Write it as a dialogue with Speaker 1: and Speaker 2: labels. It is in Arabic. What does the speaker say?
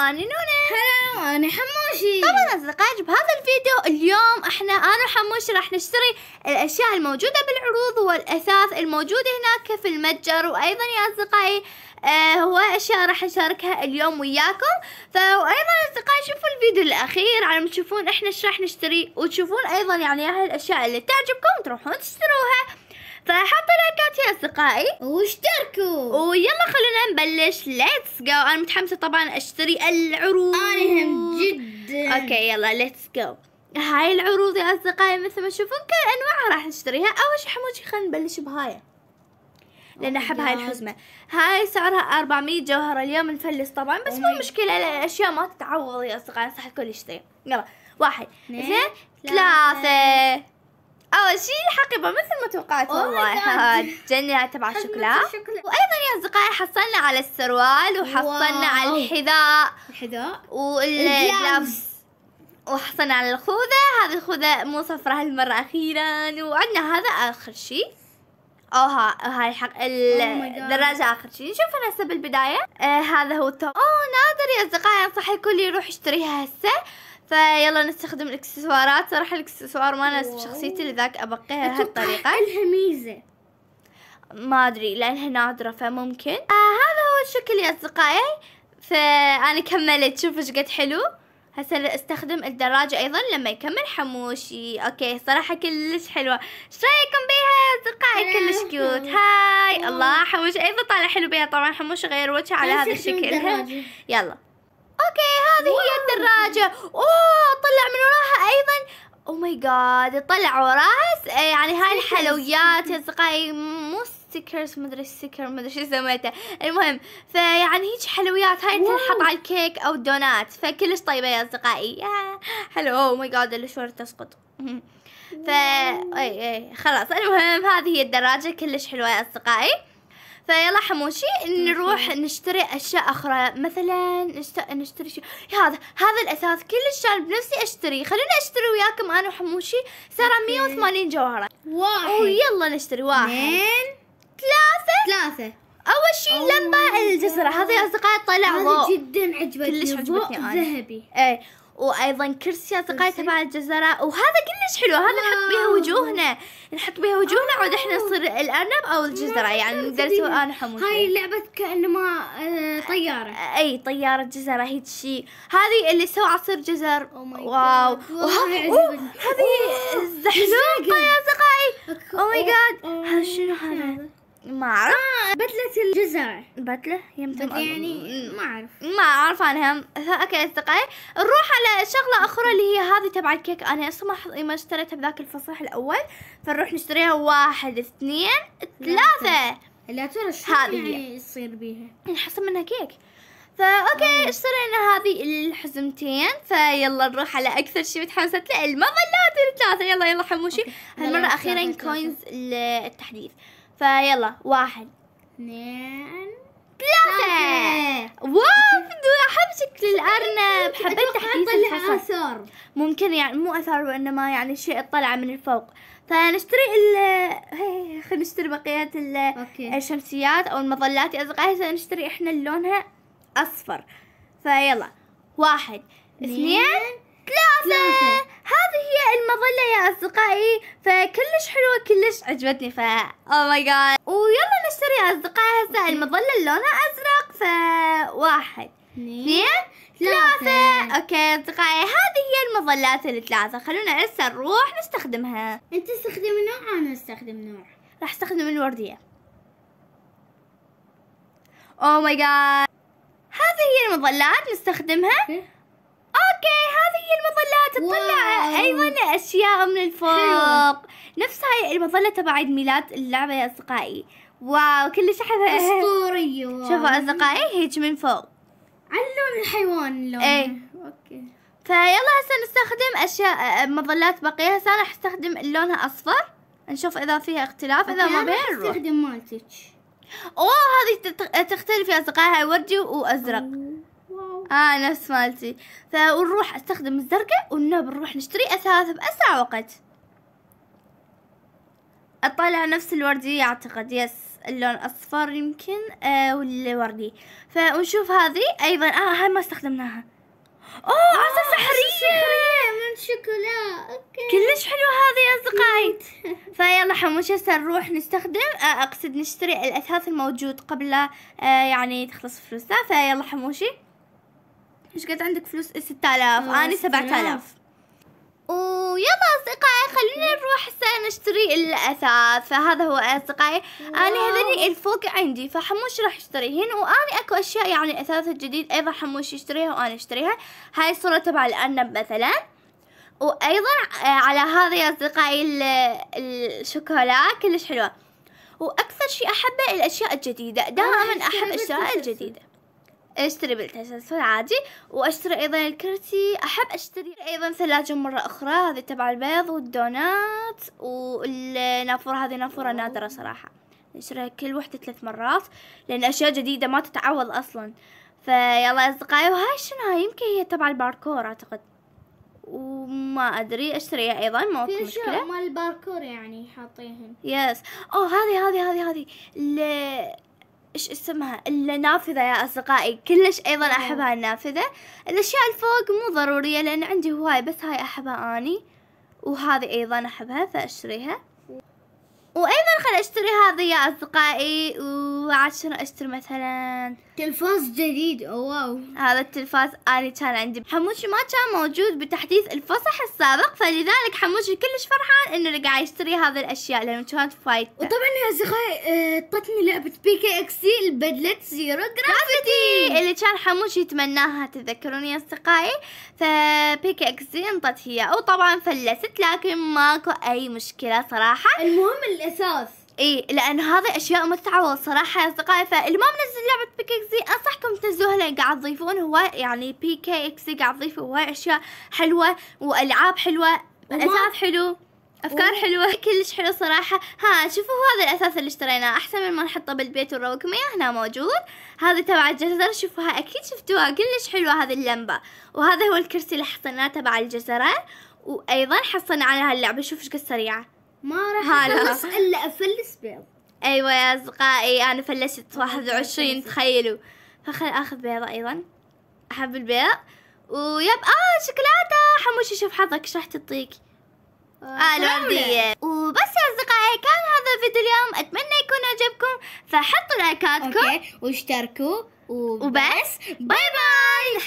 Speaker 1: أنا نونة.
Speaker 2: هلا أنا حموشي.
Speaker 1: طبعا أصدقائي بهذا الفيديو اليوم إحنا أنا وحموش راح نشتري الأشياء الموجودة بالعروض والأثاث الموجود هناك في المتجر. وأيضا يا أصدقائي آه هو أشياء راح نشاركها اليوم وياكم. فأيضا أصدقائي شوفوا الفيديو الأخير على ما تشوفون إحنا إيش راح نشتري. وتشوفون أيضا يعني هاي الأشياء اللي تعجبكم تروحون تشتروها. فحطوا لايكات يا أصدقائي.
Speaker 2: واشتركوا.
Speaker 1: ويلا خلونا نبلش. let's go أنا متحمسة طبعا أشتري العروض.
Speaker 2: أنا هم جدا.
Speaker 1: okay يلا let's go هاي العروض يا أصدقائي مثل ما تشوفون كل انواعها راح نشتريها. أول شيء حموشي خلينا نبلش بهاي. لأن
Speaker 2: Oh
Speaker 1: أحب هاي
Speaker 2: God.
Speaker 1: الحزمة. هاي سعرها 400 جوهرة. اليوم نفلس طبعا بس
Speaker 2: Oh
Speaker 1: مو
Speaker 2: my-
Speaker 1: مشكلة الاشياء ما تتعوض يا أصدقائي انصح الكل يشتري يلا واحد
Speaker 2: اثنين،
Speaker 1: اثنين
Speaker 2: ثلاثة
Speaker 1: أول شيء حقيبة مثل ما توقعت
Speaker 2: Oh
Speaker 1: والله. جنة تبع الشوكولا. وأيضا يا أصدقائي حصلنا على السروال وحصلنا على. الحذاء.
Speaker 2: الحذاء.
Speaker 1: والجلافز وحصلنا على الخوذة. هذه الخوذة مو صفرة هالمرة أخيرا. وعندنا هذا آخر شيء أو ها هاي حق
Speaker 2: Oh.
Speaker 1: الدراجة آخر شيء نشوف هسه بالبداية. آه هذا هو ال top أوه نادر يا أصدقائي أنصح الكل يروح يشتريها هسه. فيلا نستخدم الاكسسوارات. صراحة الاكسسوار ما ناسب. شخصيتي لذاك أبقيها
Speaker 2: أتوقع
Speaker 1: بهالطريقة
Speaker 2: لها ميزه
Speaker 1: ما أدري لأنها نادرة فممكن. آه هذا هو الشكل يا أصدقائي. فأنا كملت. شوف إيش قد حلو. هسه استخدم الدراجة أيضا لما يكمل حموشي. okay صراحة كلش حلوة. إيش رأيكم بيها يا أصدقائي؟
Speaker 2: حلو.
Speaker 1: كلش cute هاي.
Speaker 2: wow.
Speaker 1: الله حموشي أيضا طالع حلو بيها. طبعا حموشي غير وجهه على هذا الشكل. يلا. okay هذه هي الدراجة. أوه طلع من وراها أيضا. oh my God طلع وراها. يعني هاي الحلويات يا أصدقائي. مو stickers مدري sticker مدري شو سميته. المهم فيعني هيك حلويات. هاي. تنحط على الكيك أو الدونات. فكلش طيبة يا أصدقائي. يا حلو. oh my God الشورة تسقط فا اي اي خلاص. المهم هذه هي الدراجة. كلش حلوة يا أصدقائي. فيلا حموشي نروح نشتري أشياء أخرى. مثلا نشت... نشتري شو هذا هذا الأثاث كلش كان بنفسي اشتري خلونا أشتري وياكم أنا وحموشي صار
Speaker 2: okay.
Speaker 1: 180 جوهرة.
Speaker 2: واحد.
Speaker 1: ويلا نشتري واحد.
Speaker 2: اثنين.
Speaker 1: ثلاثة.
Speaker 2: ثلاثة.
Speaker 1: أول شيء لمبة الجزرة. هذه يا أصدقائي طلع ضوء.
Speaker 2: جدا عجبتني.
Speaker 1: كلش عجبتني.
Speaker 2: ذهبي.
Speaker 1: إيه. وأيضا كرسي اصدقائي. تبع الجزرة وهذا كلش حلو. هذا نحط
Speaker 2: واو.
Speaker 1: وجوهنا. نحط بيها وجوهنا. عود
Speaker 2: إحنا.
Speaker 1: نصير الأرنب أو الجزرة يعني نقدر نسوي أنا حموشي
Speaker 2: هاي لعبة كأنما آه، طيارة.
Speaker 1: أي طيارة جزرة هيك شيء هذه اللي سوى عصير جزر.
Speaker 2: Oh
Speaker 1: واو. هذه
Speaker 2: مزدقة.
Speaker 1: يا أصدقائي. oh
Speaker 2: my
Speaker 1: God شنو هذا؟ ما أعرف.
Speaker 2: آه، بدلة الجزر.
Speaker 1: بدلة؟ يمكن
Speaker 2: بس يعني ما أعرف.
Speaker 1: ما أعرف أنا هم okay أصدقائي. نروح على شغلة أخرى اللي هي هذه تبع الكيك. أنا أصلا ما اشتريتها بذاك الفصح الأول. فنروح نشتريها. واحد اثنين ثلاثة.
Speaker 2: لا ترى شو يعني يصير بيها؟
Speaker 1: نحسب منها كيك. فا okay اشترينا هذه الحزمتين. فيلا نروح على أكثر شيء متحمسة. له المظلات الثلاثة. يلا يلا حموشي.
Speaker 2: هالمرة
Speaker 1: أخيرا
Speaker 2: ثلاثة، ثلاثة.
Speaker 1: coins التحديث فيلا واحد.
Speaker 2: اثنين
Speaker 1: ثلاثة. wow أحب شكل الأرنب. حبيت تحديث
Speaker 2: آثار
Speaker 1: ممكن يعني مو أثار وإنما يعني شيء طلع من الفوق. فنشتري ال خلينا نشتري بقية الشمسيات أو المظلات يا أصدقائي. سنشتري إحنا لونها أصفر. فيلا واحد. اثنين ثلاثة. هذه هي المظلة يا أصدقائي فكلش حلوة كلش عجبتني ف oh my God ويلا نشتري يا أصدقائي هسه المظلة لونها أزرق ف واحد اثنين ثلاثة. okay أصدقائي هذه هي المظلات الثلاثة خلونا هسه نروح نستخدمها.
Speaker 2: أنت تستخدم نوع أنا أستخدم نوع.
Speaker 1: راح أستخدم الوردية. oh my God هذه هي المظلات نستخدمها. okay هذه هي المظلات. تطلع. أيضا أشياء من الفوق. نفس هاي المظلة تبع عيد ميلاد اللعبة يا أصدقائي. wow كلش احبها
Speaker 2: اسطورية
Speaker 1: شوفوا أصدقائي هيك من فوق.
Speaker 2: على لون الحيوان لون
Speaker 1: إيه.
Speaker 2: okay.
Speaker 1: فيلا هسه نستخدم أشياء مظلات بقية. هسه راح أستخدم لونها أصفر. نشوف إذا فيها اختلاف
Speaker 2: إذا
Speaker 1: ما بين نروح.
Speaker 2: أستخدم مالتك.
Speaker 1: أوه هذه تختلف يا أصدقائي. هاي وردي وأزرق.
Speaker 2: wow
Speaker 1: آه نفس مالتي. فنروح أستخدم الزرقاء والنب نروح نشتري أثاث بأسرع وقت. أطلع نفس الوردي أعتقد yes. اللون أصفر يمكن آه والوردي. فنشوف هذه. أيضا آه هاي ما استخدمناها. أوه عصا سحرية
Speaker 2: من شوكولا. okay.
Speaker 1: كلش حلوة هذه يا أصدقائي. فيلا حموش هسه نروح نستخدم. آه، أقصد نشتري الأثاث الموجود قبل آه، يعني تخلص فلوسنا. فيلا حموشي إيش قد عندك فلوس؟ 6000
Speaker 2: آه،
Speaker 1: اني 7000
Speaker 2: 6000.
Speaker 1: ويلا أصدقائي خلينا نروح هسه نشتري الأثاث. فهذا هو أصدقائي.
Speaker 2: أنا.
Speaker 1: هذني الفوق عندي فحموش راح يشتريهن وأنا أكو أشياء يعني أثاث الجديد أيضا حموش يشتريها وأنا أشتريها. هاي الصورة تبع الارنب مثلا. وأيضا آه، على هذا يا أصدقائي ال- الشوكولا كلش حلوة. وأكثر شيء أحبه الأشياء الجديدة. دائما أحب
Speaker 2: الأشياء.
Speaker 1: الجديدة. أشتري بالتسلسل عادي. وأشتري أيضا الكرسي أحب أشتري أيضا ثلاجة مرة أخرى هذه تبع البيض والدونات. والنافورة هذه نافورة نادرة صراحة. نشتريها كل وحدة ثلاث مرات لأن أشياء جديدة ما تتعوض أصلا. فيلا أصدقائي وهاي شنو؟ هاي يمكن هي تبع الباركور أعتقد. وما أدري أشتريها أيضا ما
Speaker 2: في
Speaker 1: مشكلة.
Speaker 2: مال الباركور يعني حاطيهن
Speaker 1: yes. أوه هذه هذه هذه هذه. إيش اسمها؟ النافذة يا أصدقائي. كلش
Speaker 2: أيضا.
Speaker 1: أحبها النافذة. الأشياء الفوق مو ضرورية لأن عندي هواي بس هاي أحبها أني. وهذه أيضا أحبها فأشتريها. وأيضا خل أشتري هذه يا أصدقائي. وعاد شنو اشتري مثلا.
Speaker 2: تلفاز جديد wow.
Speaker 1: هذا التلفاز اني كان عندي. حموشي ما كان موجود بتحديث الفصح السابق فلذلك حموشي كلش فرحان إنه قاعد يشتري هذه الأشياء لأنه كانت فايدته
Speaker 2: وطبعا يا أصدقائي آه، طتني لعبة PKXD البدلة zero
Speaker 1: gravity. اللي كان حموش يتمناها تتذكرون يا أصدقائي؟ ف PKXD انطت هي. وطبعا فلست لكن ماكو أي مشكلة صراحة.
Speaker 2: المهم الأساس.
Speaker 1: اي لأن هذه أشياء ما تتعوض صراحة يا أصدقائي. فاللي ما منزل لعبة PKXD أنصحكم تنزلوها لأن قاعد تضيفون هواي يعني PKXD قاعد تضيف هواي أشياء حلوة وألعاب حلوة
Speaker 2: وما-
Speaker 1: اثاث حلو أفكار
Speaker 2: و-
Speaker 1: حلوة كلش حلو صراحة. ها شوفوا هذا الاثاث اللي اشتريناه. أحسن من ما نحطه بالبيت ونروقكم إياه هنا موجود. هذا تبع الجزر شوفوها أكيد شفتوها. كلش حلوة هذه اللمبة. وهذا هو الكرسي اللي حصلناه تبع الجزره وأيضا حصلنا على هاللعبه شوف إيش قد سريعه
Speaker 2: ما راح
Speaker 1: هلا.
Speaker 2: اخلص إلا أفلس بيض.
Speaker 1: أيوه يا أصدقائي أنا فلست 21 تخيلوا. فخل اخذ بيضة أيضا. أحب البيض. ويب آه شوكولاتة. حموشي شوف حظك إيش راح تعطيك؟ آه الوردية. وبس يا أصدقائي كان هذا فيديو اليوم. أتمنى يكون عجبكم. فحطوا لايكاتكم.
Speaker 2: okay واشتركوا.
Speaker 1: وبس. bye باي.